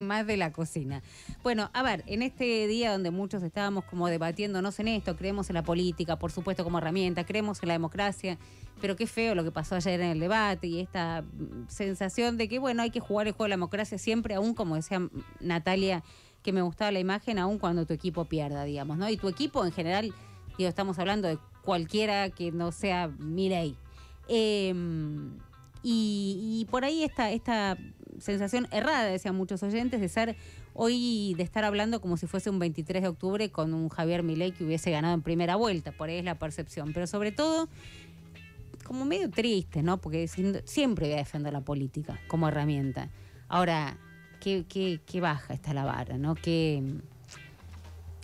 más de la cocina. Bueno, a ver, en este día donde muchos estábamos como debatiéndonos en esto, creemos en la política, por supuesto, como herramienta, creemos en la democracia, pero qué feo lo que pasó ayer en el debate y esta sensación de que, bueno, hay que jugar el juego de la democracia siempre, aún como decía Natalia, que me gustaba la imagen, aún cuando tu equipo pierda, digamos, ¿no? Y tu equipo en general, digo, estamos hablando de cualquiera que no sea Mirei. Em, y, por ahí esta, esta sensación errada, decían muchos oyentes, de ser hoy, de estar hablando como si fuese un 23 de octubre con un Javier Milei que hubiese ganado en primera vuelta, por ahí es la percepción, pero sobre todo como medio triste, ¿no? Porque siempre voy a defender la política como herramienta. Ahora, qué, qué, qué baja está la vara, ¿no? Qué,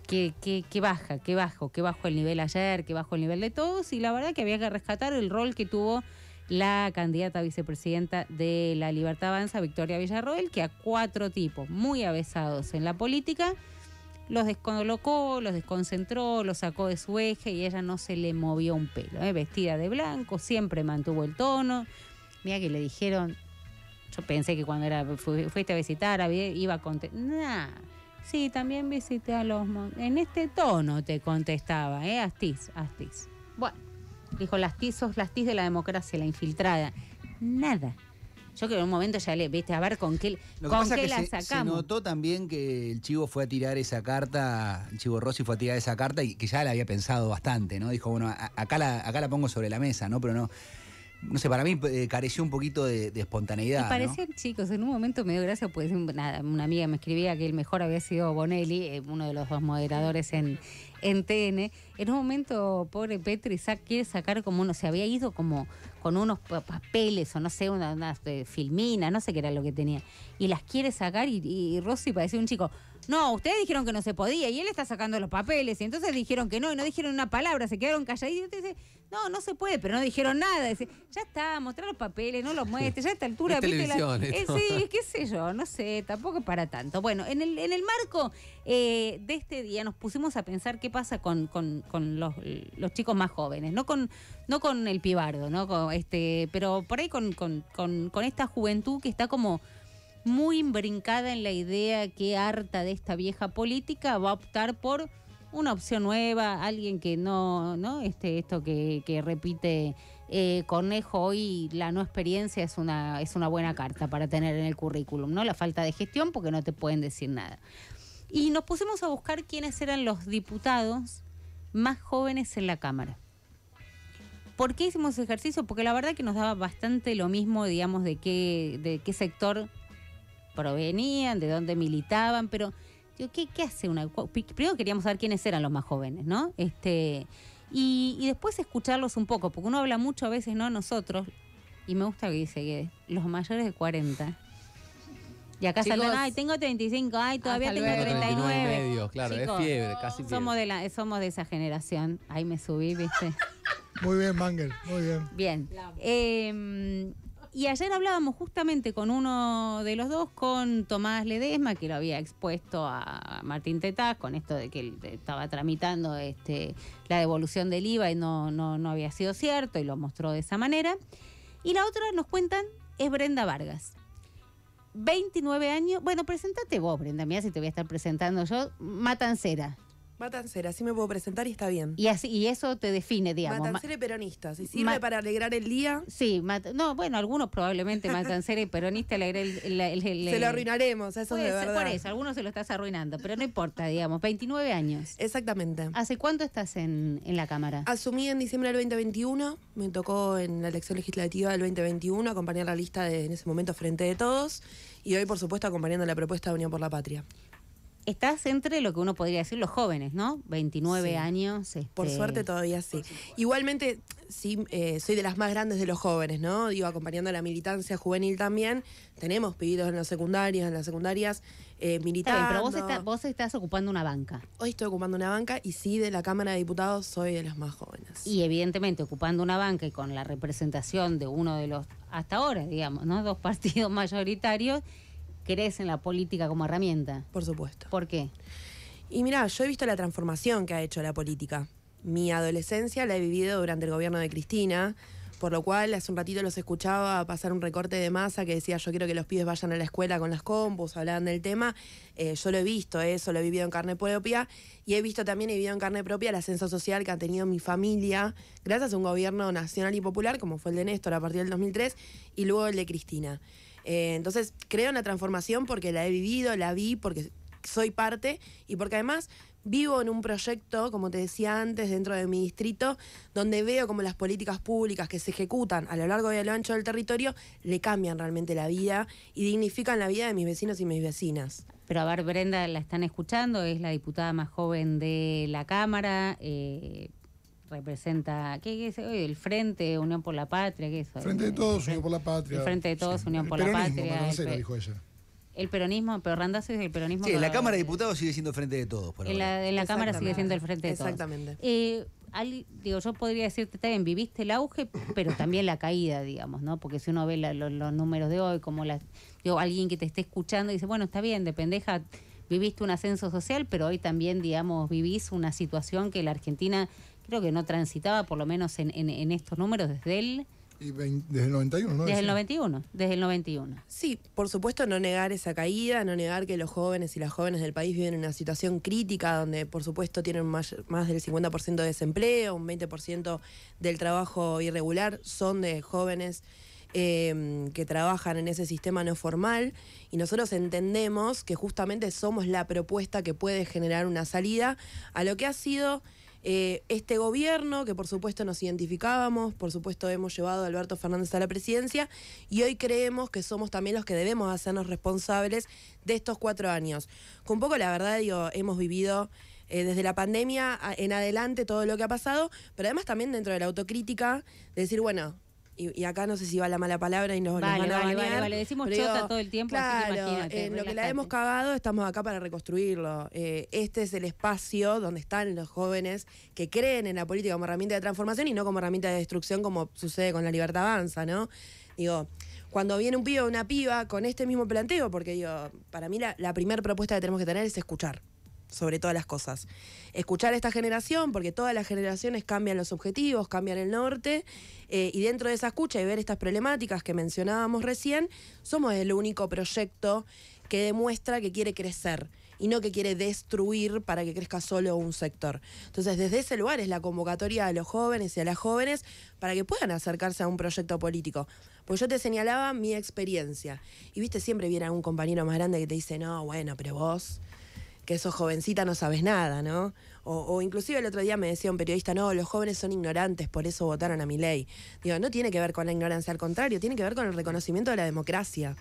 qué, qué, qué baja, qué bajo, qué bajo el nivel ayer, qué bajo el nivel de todos, y la verdad que había que rescatar el rol que tuvo la candidata vicepresidenta de la Libertad Avanza, Victoria Villarroel, que a cuatro tipos muy avesados en la política los descolocó, los desconcentró, los sacó de su eje y ella no se le movió un pelo. ¿eh? Vestida de blanco, siempre mantuvo el tono. Mira que le dijeron, yo pensé que cuando era fuiste a visitar, iba a contestar. Nah, sí, también visité a los... En este tono te contestaba, ¿eh? Astiz, Astiz. Bueno. Dijo, las tizos, las tiz de la democracia, la infiltrada. Nada. Yo creo que en un momento ya le, viste, a ver con qué, con qué la sacamos. Se notó también que el Chivo fue a tirar esa carta, el Chivo Rossi fue a tirar esa carta y que ya la había pensado bastante, ¿no? Dijo, bueno, acá la, acá la pongo sobre la mesa, ¿no? Pero no no sé, para mí eh, careció un poquito de, espontaneidad. Y parecían chicos, en un momento me dio gracia, pues una, una, amiga me escribía que el mejor había sido Bonelli, eh, uno de los dos moderadores en, en TN. En un momento, pobre Petri quiere sacar como uno, se había ido como con unos papeles o no sé, unas una eh, filminas, no sé qué era lo que tenía. Y las quiere sacar y, y Rossi parecía un chico. No, ustedes dijeron que no se podía y él está sacando los papeles y entonces dijeron que no y no dijeron una palabra, se quedaron calladitos y dice, no, no se puede, pero no dijeron nada. Dice, ya está, mostrar los papeles, no los muestres, ya a esta altura, viste la, eh, sí, qué sé yo, no sé, tampoco para tanto. Bueno, en el, en el marco eh, de este día nos pusimos a pensar qué pasa con, los, chicos más jóvenes, no con, no con el pibardo, ¿no? Con este, pero por ahí con, con esta juventud que está como muy imbrincada en la idea que harta de esta vieja política va a optar por una opción nueva, alguien que no, ¿no? Este, esto que, que repite eh, Cornejo hoy, la no experiencia es una, es una buena carta para tener en el currículum, ¿no? La falta de gestión porque no te pueden decir nada. Y nos pusimos a buscar quiénes eran los diputados más jóvenes en la Cámara. ¿Por qué hicimos ese ejercicio? Porque la verdad que nos daba bastante lo mismo, digamos, de qué, de qué sector provenían, de dónde militaban, pero digo, ¿qué, ¿qué, hace una? Primero queríamos saber quiénes eran los más jóvenes, ¿no? Este, y, después escucharlos un poco, porque uno habla mucho a veces, ¿no? Nosotros, y me gusta que dice que los mayores de 40. Y acá salen, ay, tengo 35, ay, todavía tengo 39. Medio, claro, es fiebre, casi somos de la Somos de esa generación. Ahí me subí, ¿viste? Muy bien, Mangel, muy bien. Bien. Eh, y ayer hablábamos justamente con uno de los dos, con Tomás Ledesma, que lo había expuesto a Martín Tetaz, con esto de que él estaba tramitando este, la devolución del IVA y no, no, no había sido cierto, y lo mostró de esa manera. Y la otra, nos cuentan, es Brenda Vargas. 29 años. Bueno, presentate vos, Brenda, mira si te voy a estar presentando yo. Matancera. Matancera, así me puedo presentar y está bien. Y así y eso te define, digamos. Matancera y peronista, si sirve para alegrar el día. Sí, no, bueno, algunos probablemente Matancera y peronista le el, Se lo arruinaremos, eso es de verdad. Por eso, algunos se lo estás arruinando, pero no importa, digamos, 29 años. Exactamente. ¿Hace cuánto estás en, en la Cámara? Asumí en diciembre del 2021, me tocó en la elección legislativa del 2021 acompañar la lista de, en ese momento, Frente de Todos, y hoy, por supuesto, acompañando la propuesta de Unión por la Patria estás entre lo que uno podría decir los jóvenes, ¿no? 29 años. Por este, suerte todavía sí. Igualmente, sí, eh, soy de las más grandes de los jóvenes, ¿no? Digo, acompañando a la militancia juvenil también. Tenemos pibitos en las secundarias, en las secundarias eh, militando. pero vos, vos estás ocupando una banca. Hoy estoy ocupando una banca y sí, de la Cámara de Diputados soy de las más jóvenes. Y evidentemente ocupando una banca y con la representación de uno de los, hasta ahora, digamos, ¿no? Dos partidos mayoritarios crees en la política como herramienta. Por supuesto. ¿Por qué? Y mira, yo he visto la transformación que ha hecho la política. Mi adolescencia la he vivido durante el gobierno de Cristina, por lo cual hace un ratito los escuchaba pasar un recorte de masa que decía yo quiero que los pibes vayan a la escuela con las compus, hablaban del tema. Eh, yo lo he visto eso, lo he vivido en carne propia y he visto también, he vivido en carne propia el ascenso social que ha tenido mi familia gracias a un gobierno nacional y popular como fue el de Néstor a partir del 2003 y luego el de Cristina. Eh, entonces creo en la transformación porque la he vivido, la vi, porque soy parte y porque además vivo en un proyecto, como te decía antes, dentro de mi distrito, donde veo como las políticas públicas que se ejecutan a lo largo y a lo ancho del territorio le cambian realmente la vida y dignifican la vida de mis vecinos y mis vecinas. Pero a ver, Brenda, la están escuchando, es la diputada más joven de la Cámara. Eh, representa, ¿qué, es? El Frente, Unión por la Patria, ¿qué es eso? Frente de Todos, Unión por la Patria. El Frente de Todos, Unión por la Patria. dijo ella. El peronismo, pero Randazzo es el peronismo. Sí, en la Cámara de Diputados sigue siendo frente de todos. en, la, Cámara sigue siendo el frente de todos. Exactamente. Eh, digo, yo podría decirte, bien, viviste el auge, pero también la caída, digamos, ¿no? Porque si uno ve los números de hoy, como la, digo, alguien que te esté escuchando dice, bueno, está bien, de pendeja viviste un ascenso social, pero hoy también, digamos, vivís una situación que la Argentina creo que no transitaba, por lo menos en, en estos números, desde el desde el 91, ¿no? Desde el 91, desde el 91. Sí, por supuesto no negar esa caída, no negar que los jóvenes y las jóvenes del país viven en una situación crítica donde por supuesto tienen más, más del 50% de desempleo, un 20% del trabajo irregular son de jóvenes em, que trabajan en ese sistema no formal y nosotros entendemos que justamente somos la propuesta que puede generar una salida a lo que ha sido eh, este gobierno, que por supuesto nos identificábamos, por supuesto hemos llevado a Alberto Fernández a la presidencia y hoy creemos que somos también los que debemos hacernos responsables de estos cuatro años. Con poco, la verdad, digo, hemos vivido... Eh, desde la pandemia en adelante todo lo que ha pasado, pero además también dentro de la autocrítica, de decir, bueno, y, acá no sé si va la mala palabra y nos, vale, van a vale, vale, vale, decimos chota todo el tiempo, claro, en lo que la hemos cagado estamos acá para reconstruirlo. Eh, este es el espacio donde están los jóvenes que creen en la política como herramienta de transformación y no como herramienta de destrucción como sucede con la libertad avanza, ¿no? Digo, cuando viene un pibe o una piba con este mismo planteo, porque digo, para mí la, la primera propuesta que tenemos que tener es escuchar sobre todas las cosas. Escuchar a esta generación, porque todas las generaciones cambian los objetivos, cambian el norte, eh, y dentro de esa escucha y ver estas problemáticas que mencionábamos recién, somos el único proyecto que demuestra que quiere crecer y no que quiere destruir para que crezca solo un sector. Entonces, desde ese lugar es la convocatoria a los jóvenes y a las jóvenes para que puedan acercarse a un proyecto político. Pues yo te señalaba mi experiencia. Y viste, siempre viene un compañero más grande que te dice, no, bueno, pero vos que sos jovencita no sabes nada, ¿no? O, inclusive el otro día me decía un periodista, no, los jóvenes son ignorantes, por eso votaron a mi ley. Digo, no tiene que ver con la ignorancia, al contrario, tiene que ver con el reconocimiento de la democracia.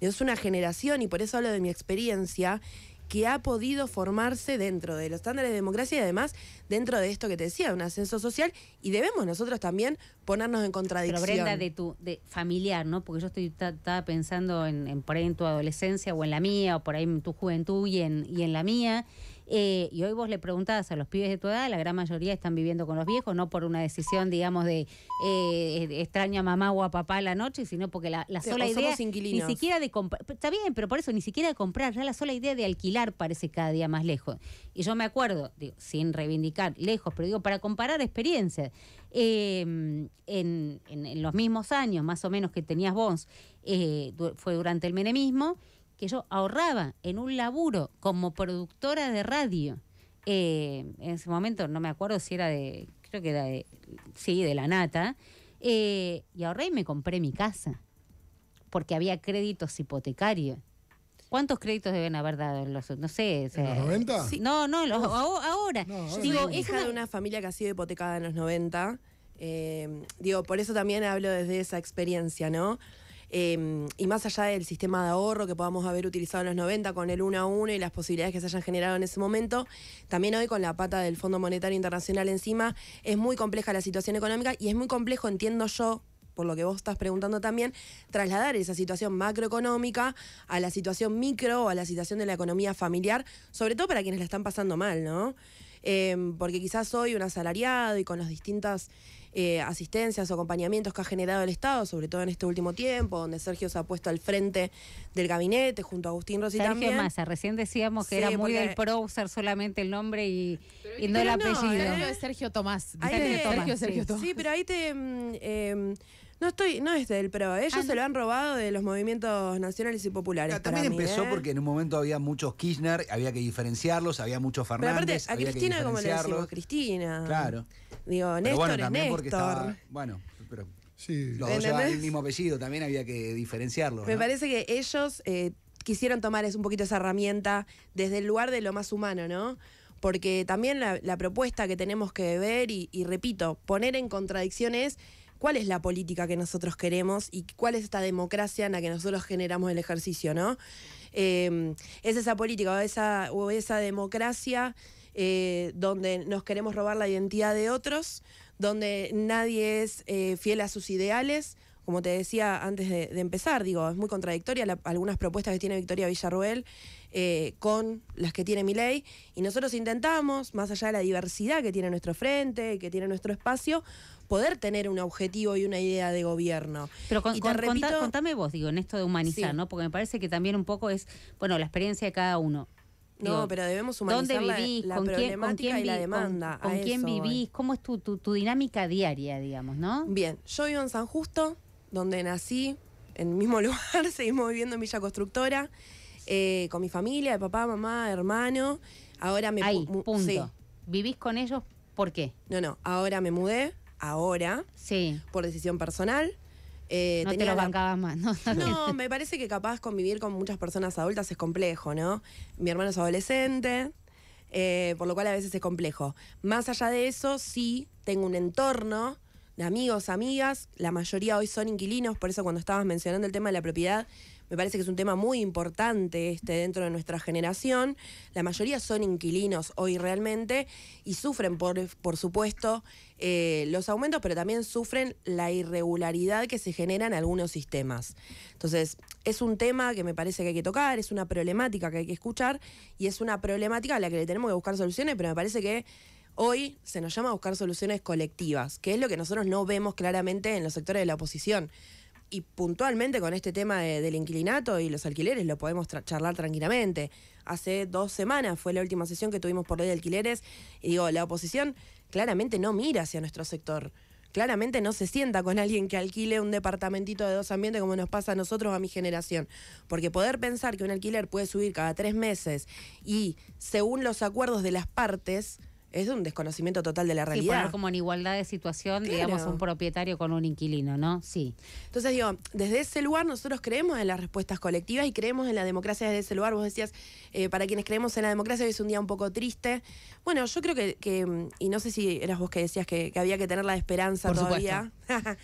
Digo, es una generación, y por eso hablo de mi experiencia, que ha podido formarse dentro de los estándares de democracia y además dentro de esto que te decía, un ascenso social, y debemos nosotros también ponernos en contradicción. Pero Brenda, de tu de familiar, ¿no? Porque yo estoy estaba pensando en, por ahí en tu adolescencia o en la mía, o por ahí en tu juventud y en, y en la mía, eh, y hoy vos le preguntabas a los pibes de tu edad, la gran mayoría están viviendo con los viejos, no por una decisión, digamos, de eh, extraño a mamá o a papá la noche, sino porque la, sola idea. Ni siquiera de comprar. Está bien, pero por eso ni siquiera de comprar, ya la sola idea de alquilar parece cada día más lejos. Y yo me acuerdo, digo, sin reivindicar lejos, pero digo, para comparar experiencias. Em, en, en, los mismos años, más o menos, que tenías vos, eh, fue durante el menemismo que yo ahorraba en un laburo como productora de radio. Eh, en ese momento no me acuerdo si era de, creo que era de, sí, de la nata. Eh, y ahorré y me compré mi casa. Porque había créditos hipotecarios. ¿Cuántos créditos deben haber dado? Los, no sé. ¿En los 90? No, no, ahora. digo, es hija de una familia que ha sido hipotecada en los 90. Eh, digo, por eso también hablo desde esa experiencia, ¿no? Em, y más allá del sistema de ahorro que podamos haber utilizado en los 90 con el 1 a 1 y las posibilidades que se hayan generado en ese momento, también hoy con la pata del Fondo Monetario Internacional encima, es muy compleja la situación económica y es muy complejo, entiendo yo, por lo que vos estás preguntando también, trasladar esa situación macroeconómica a la situación micro o a la situación de la economía familiar, sobre todo para quienes la están pasando mal, ¿no? Em, porque quizás soy un asalariado y con las distintas eh, asistencias o acompañamientos que ha generado el Estado, sobre todo en este último tiempo, donde Sergio se ha puesto al frente del gabinete junto a Agustín Rossi Sergio también. Massa, recién decíamos que Sí, era muy del pro usar solamente el nombre y, y no el no, apellido. ¿eh? Sergio Tomás. Ahí Sergio te- Tomás. Sergio, sí. Sergio Tomás. Sí, pero ahí te. mm, em, no estoy, no es del PRO. Ellos Ah, se lo han robado de los movimientos nacionales y populares. También para mí, empezó ¿eh? porque en un momento había muchos Kirchner, había que diferenciarlos, había muchos Pero aparte, Fernández, a había Cristina, como le decimos. Cristina. Claro. Digo, Pero Néstor bueno, es también porque estaba. Bueno, pero Sí. los dos llevaban el mismo apellido, también había que diferenciarlos. Me ¿no? parece que ellos eh, quisieron tomar es un poquito esa herramienta desde el lugar de lo más humano, ¿no? Porque también la, la propuesta que tenemos que ver y, y repito, poner en contradicción es cuál es la política que nosotros queremos y cuál es esta democracia en la que nosotros generamos el ejercicio, ¿no? Eh, es esa política o esa, o esa democracia eh, donde nos queremos robar la identidad de otros, donde nadie es eh, fiel a sus ideales. Como te decía antes de, de empezar, digo, es muy contradictoria la- algunas propuestas que tiene Victoria Villarruel eh, con las que tiene Milei. Y nosotros intentamos, más allá de la diversidad que tiene nuestro frente, que tiene nuestro espacio, poder tener un objetivo y una idea de gobierno. Pero con- Y te con- contá- repito- contame vos, digo, en esto de humanizar, Sí. ¿no? Porque me parece que también un poco es, bueno, la experiencia de cada uno. No, pero debemos ¿Dónde humanizar la, vivís? la ¿Con quién, con problemática quién y la con- demanda. ¿Con, quién eso vivís? ¿Cómo es tu, tu, tu dinámica diaria, digamos, no? Bien, yo vivo en San Justo, donde nací, en el mismo lugar, seguimos viviendo en Villa Constructora, eh, con mi familia, de papá, mamá, hermano. Ahora me Ahí, punto. sí. ¿Vivís con ellos? ¿Por qué? No, no, ahora me mudé, ahora, Sí. por decisión personal. Eh, no te lo la- bancabas más, ¿no? No, me parece que capaz convivir con muchas personas adultas es complejo, ¿no? Mi hermano es adolescente, eh, por lo cual a veces es complejo. Más allá de eso, sí, tengo un entorno de amigos, amigas, la mayoría hoy son inquilinos, por eso cuando estabas mencionando el tema de la propiedad, me parece que es un tema muy importante este dentro de nuestra generación. La mayoría son inquilinos hoy realmente y sufren, por, por supuesto, eh, los aumentos, pero también sufren la irregularidad que se genera en algunos sistemas. Entonces, es un tema que me parece que hay que tocar, es una problemática que hay que escuchar y es una problemática a la que le tenemos que buscar soluciones, pero me parece que hoy se nos llama a buscar soluciones colectivas, que es lo que nosotros no vemos claramente en los sectores de la oposición. Y puntualmente con este tema de- del inquilinato y los alquileres lo podemos charlar tranquilamente. Hace dos semanas fue la última sesión que tuvimos por ley de alquileres y digo, la oposición claramente no mira hacia nuestro sector. Claramente no se sienta con alguien que alquile un departamentito de dos ambientes como nos pasa a nosotros, a mi generación. Porque poder pensar que un alquiler puede subir cada tres meses y según los acuerdos de las partes, es un desconocimiento total de la Sí, realidad. poner como en igualdad de situación, Claro. digamos, un propietario con un inquilino, ¿no? Sí. Entonces digo, desde ese lugar nosotros creemos en las respuestas colectivas y creemos en la democracia desde ese lugar. Vos decías, eh, para quienes creemos en la democracia hoy es un día un poco triste. Bueno, yo creo que, que, y no sé si eras vos que decías que, que había que tener la esperanza Por todavía.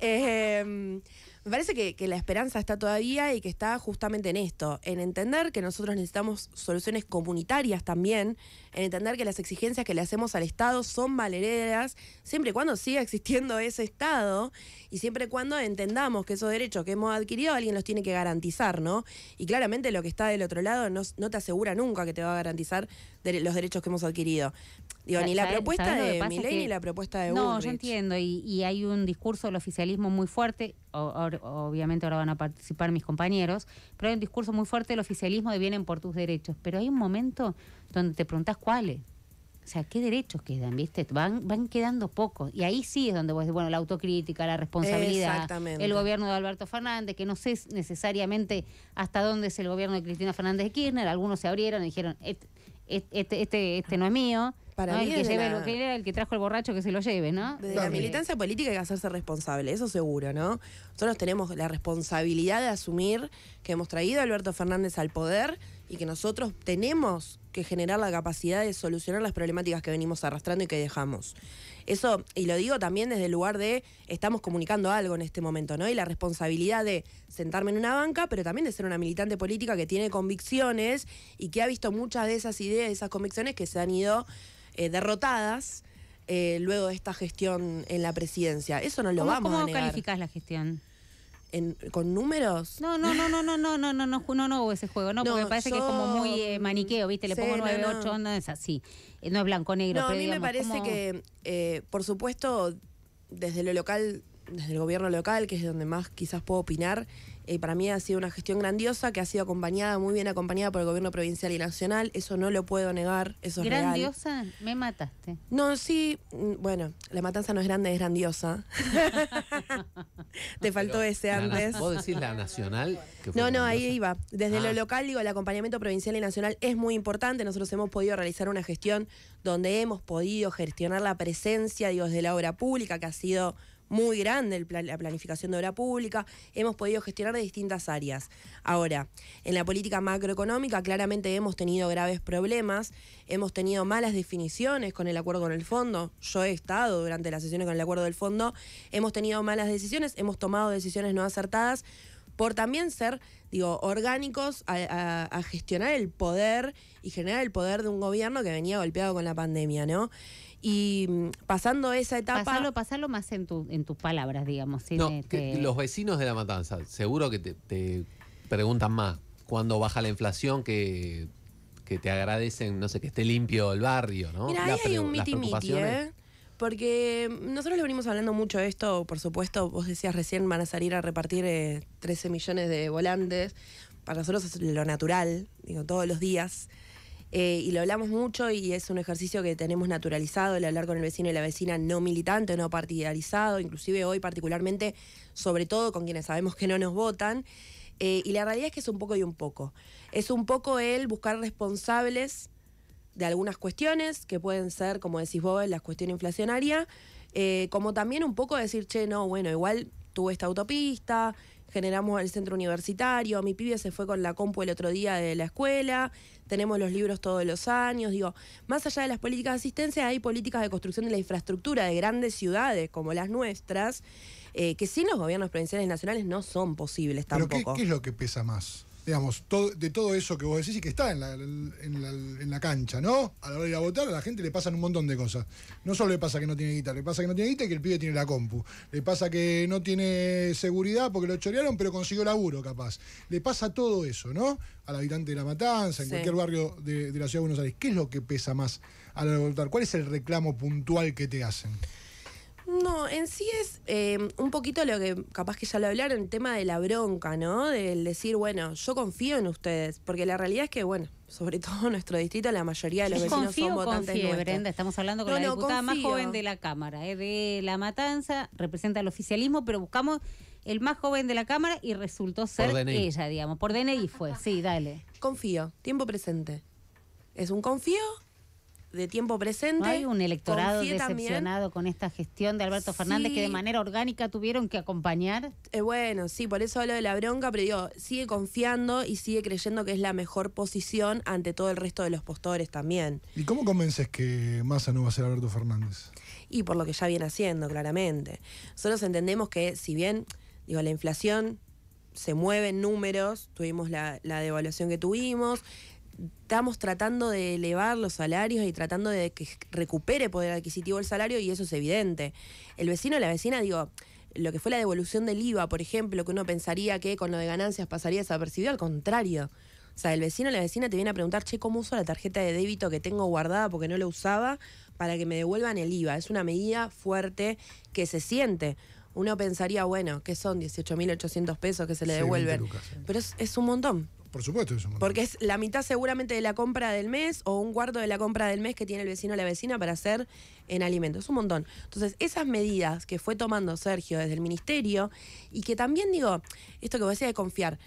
Eh, me parece que, que la esperanza está todavía y que está justamente en esto, en entender que nosotros necesitamos soluciones comunitarias también, en entender que las exigencias que le hacemos al Estado son valereras, siempre y cuando siga existiendo ese Estado y siempre y cuando entendamos que esos derechos que hemos adquirido alguien los tiene que garantizar, ¿no? Y claramente lo que está del otro lado no, no te asegura nunca que te va a garantizar de- los derechos que hemos adquirido. Digo, ni la ¿Sabes- propuesta de? Milei ni la propuesta de No, Bullrich. yo entiendo, y, y hay un discurso del oficialismo muy fuerte, o- obviamente ahora van a participar mis compañeros, pero hay un discurso muy fuerte del oficialismo de vienen por tus derechos, pero hay un momento donde te preguntás cuáles. O sea, ¿qué derechos quedan? ¿Viste? Van, van quedando pocos. Y ahí sí es donde vos decís, bueno, la autocrítica, la responsabilidad, Exactamente. el gobierno de Alberto Fernández, que no sé necesariamente hasta dónde es el gobierno de Cristina Fernández de Kirchner, algunos se abrieron y dijeron, este, este, este, este no es mío. Para ¿no? mí el, que es de lleve, la- lo que era el que trajo el borracho que se lo lleve, ¿no? Claro. la militancia política hay que hacerse responsable, eso seguro, ¿no? Nosotros tenemos la responsabilidad de asumir que hemos traído a Alberto Fernández al poder y que nosotros tenemos que generar la capacidad de solucionar las problemáticas que venimos arrastrando y que dejamos. Eso, y lo digo también desde el lugar de estamos comunicando algo en este momento, ¿no? Y la responsabilidad de sentarme en una banca, pero también de ser una militante política que tiene convicciones y que ha visto muchas de esas ideas, esas convicciones que se han ido eh, derrotadas eh, luego de esta gestión en la presidencia. Eso no lo ¿Cómo, vamos cómo a negar. calificás la gestión? En, con números. No, no, no, no, no, no, no, no, no, no, no, ese juego, no, porque me parece que es como muy eh, maniqueo, ¿viste? Le pongo 9, 8, no es así. Eh, no es blanco-negro. No, a mí me parece que, eh, por supuesto, desde lo local, desde el gobierno local, que es donde más quizás puedo opinar, eh, para mí ha sido una gestión grandiosa que ha sido acompañada, muy bien acompañada por el gobierno provincial y nacional. Eso no lo puedo negar. Eso ¿Grandiosa? Me mataste. No, sí. Mm, bueno, la matanza no es grande, es grandiosa. Te faltó ese antes. ¿Puedo decir la nacional? no, no, ahí iba. Desde lo ah. local, digo, el acompañamiento provincial y nacional es muy importante. Nosotros hemos podido realizar una gestión donde hemos podido gestionar la presencia, digo, desde la obra pública, que ha sido muy grande la planificación de obra pública, hemos podido gestionar de distintas áreas. Ahora, en la política macroeconómica claramente hemos tenido graves problemas, hemos tenido malas definiciones con el acuerdo con el fondo, yo he estado durante las sesiones con el acuerdo del fondo, hemos tenido malas decisiones, hemos tomado decisiones no acertadas por también ser, digo, orgánicos a, gestionar el poder y generar el poder de un gobierno que venía golpeado con la pandemia, ¿no? Y mm, pasando esa etapa. Pasalo, pasalo más en, tu, en tus palabras, digamos. no, los vecinos de La Matanza, seguro que te, preguntan más cuando baja la inflación que, que, te agradecen, no sé, que esté limpio el barrio, ¿no? Mira, ahí hay un miti miti, ¿eh? Porque nosotros le venimos hablando mucho de esto, por supuesto, vos decías recién van a salir a repartir 13 eh, millones de volantes. Para nosotros es lo natural, digo, todos los días. Eh, y lo hablamos mucho y es un ejercicio que tenemos naturalizado, el hablar con el vecino y la vecina no militante, no partidarizado, inclusive hoy particularmente, sobre todo con quienes sabemos que no nos votan. Eh, y la realidad es que es un poco y un poco. Es un poco el buscar responsables de algunas cuestiones, que pueden ser, como decís vos, la cuestión inflacionaria, eh, como también un poco decir, che, no, bueno, igual tuve esta autopista, generamos el centro universitario, mi pibe se fue con la compu el otro día de la escuela, tenemos los libros todos los años, digo, más allá de las políticas de asistencia hay políticas de construcción de la infraestructura de grandes ciudades como las nuestras, eh, que sin los gobiernos provinciales y nacionales no son posibles tampoco. ¿qué es lo que pesa más? Digamos, de todo eso que vos decís y que está en la, en, la, cancha, ¿no? A la hora de ir a votar, a la gente le pasan un montón de cosas. No solo le pasa que no tiene guita, le pasa que no tiene guita y que el pibe tiene la compu. Le pasa que no tiene seguridad porque lo chorearon, pero consiguió laburo, capaz. Le pasa todo eso, ¿no? Al habitante de La Matanza, en cualquier barrio de, de la ciudad de Buenos Aires. ¿Qué es lo que pesa más a la hora de votar? ¿Cuál es el reclamo puntual que te hacen? No, en sí es eh, un poquito lo que capaz que ya lo hablaron, el tema de la bronca, ¿no? Del decir, bueno, yo confío en ustedes, porque la realidad es que, bueno, sobre todo en nuestro distrito, la mayoría de los vecinos son votantes confío, Brenda, estamos hablando con la diputada más joven de la Cámara, ¿eh? de La Matanza, representa el oficialismo, pero buscamos el más joven de la Cámara y resultó ser ella, digamos. Por DNI fue, sí, dale. Confío, tiempo presente. Es un confío de tiempo presente. hay un electorado decepcionado con esta gestión de Alberto Fernández que de manera orgánica tuvieron que acompañar. Eh, bueno, sí, por eso hablo de la bronca, pero digo, sigue confiando y sigue creyendo que es la mejor posición ante todo el resto de los postores también. ¿Y cómo convences que Massa no va a ser Alberto Fernández? Y por lo que ya viene haciendo, claramente. Nosotros entendemos que si bien, digo, la inflación se mueve en números, tuvimos la, la devaluación que tuvimos, estamos tratando de elevar los salarios y tratando de que recupere poder adquisitivo el salario y eso es evidente. El vecino y la vecina, digo, lo que fue la devolución del IVA, por ejemplo, que uno pensaría que con lo de ganancias pasaría desapercibido, al contrario. O sea, el vecino o la vecina te viene a preguntar, che, ¿cómo uso la tarjeta de débito que tengo guardada porque no la usaba para que me devuelvan el IVA? Es una medida fuerte que se siente. Uno pensaría, bueno, que son 18.800 pesos que se le devuelven. Pero es, es un montón. Por supuesto, eso. Porque es la mitad seguramente de la compra del mes o un cuarto de la compra del mes que tiene el vecino o la vecina para hacer en alimentos. Es un montón. Entonces, esas medidas que fue tomando Sergio desde el ministerio y que también digo, esto que vos decías de confiar,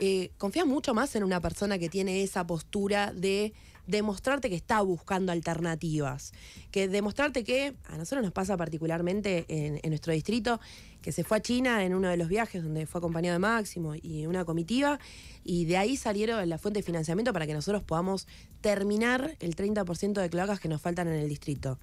eh, confías mucho más en una persona que tiene esa postura de demostrarte que está buscando alternativas, que demostrarte que a nosotros nos pasa particularmente en, nuestro distrito, que se fue a China en uno de los viajes donde fue acompañado de Máximo y una comitiva, y de ahí salieron la fuente de financiamiento para que nosotros podamos terminar el 30% de cloacas que nos faltan en el distrito.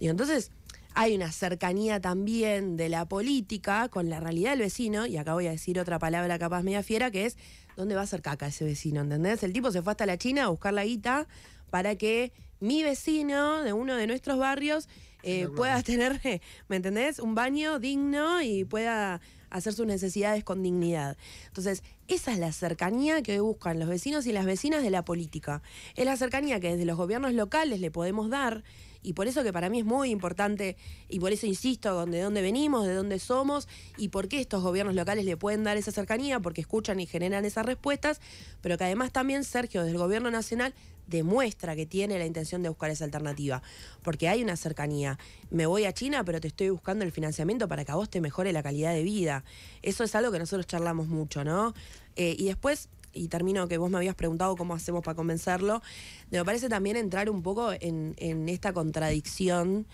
Digo, entonces, hay una cercanía también de la política con la realidad del vecino, y acá voy a decir otra palabra capaz media fiera, que es ¿dónde va a ser caca ese vecino? ¿Entendés? El tipo se fue hasta la China a buscar la guita para que mi vecino de uno de nuestros barrios eh, pueda tener, ¿me entendés? Un baño digno y pueda hacer sus necesidades con dignidad. Entonces, esa es la cercanía que buscan los vecinos y las vecinas de la política. Es la cercanía que desde los gobiernos locales le podemos dar y por eso que para mí es muy importante, y por eso insisto, de dónde venimos, de dónde somos, y por qué estos gobiernos locales le pueden dar esa cercanía, porque escuchan y generan esas respuestas, pero que además también Sergio, desde el gobierno nacional, demuestra que tiene la intención de buscar esa alternativa, porque hay una cercanía. Me voy a China, pero te estoy buscando el financiamiento para que a vos te mejore la calidad de vida. Eso es algo que nosotros charlamos mucho, ¿no? Eh, y después y termino que vos me habías preguntado cómo hacemos para convencerlo, me parece también entrar un poco en, esta contradicción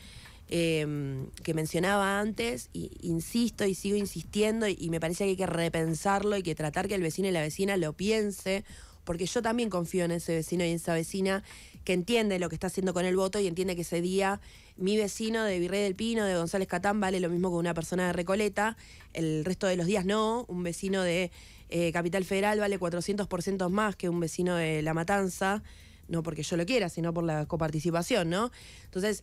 em, que mencionaba antes, y insisto y sigo insistiendo, y, me parece que hay que repensarlo y que tratar que el vecino y la vecina lo piense, porque yo también confío en ese vecino y en esa vecina que entiende lo que está haciendo con el voto y entiende que ese día mi vecino de Virrey del Pino, de González Catán, vale lo mismo que una persona de Recoleta, el resto de los días no, un vecino de eh, Capital Federal vale 400% más que un vecino de La Matanza, no porque yo lo quiera, sino por la coparticipación, ¿no? Entonces,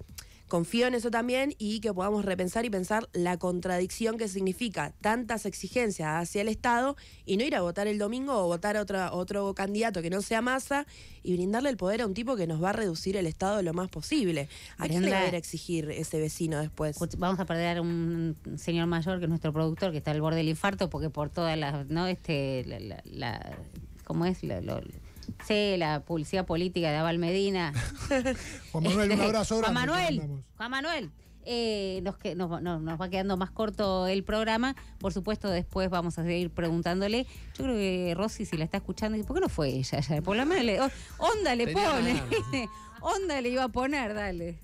confío en eso también y que podamos repensar y pensar la contradicción que significa tantas exigencias hacia el Estado y no ir a votar el domingo o votar a otro candidato que no sea masa y brindarle el poder a un tipo que nos va a reducir el Estado lo más posible. ¿A quién le va a ir a exigir ese vecino después? Vamos a perder a un señor mayor que es nuestro productor que está al borde del infarto porque por todas las, ¿no? Este, la, la, ¿cómo es? Lo, Sí, la publicidad política de Aval Medina. Juan Manuel, un abrazo Juan Manuel, Juan Manuel. Eh, nos, nos, va quedando más corto el programa. Por supuesto, después vamos a seguir preguntándole. Yo creo que Rosy, si la está escuchando, ¿por qué no fue ella? Por la le, onda le pone. onda le iba a poner, dale.